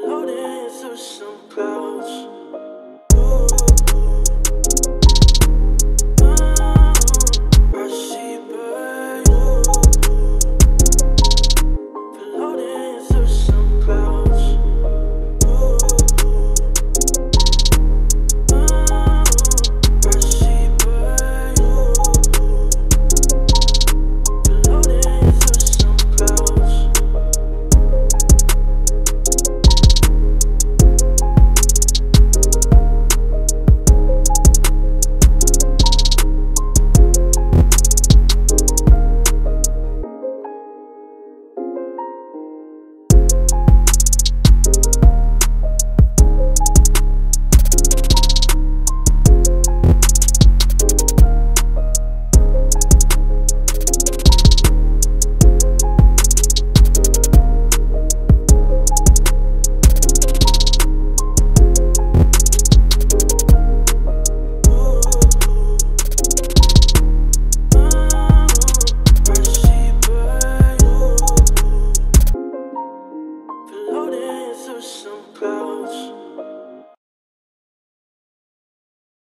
Floating through some clouds.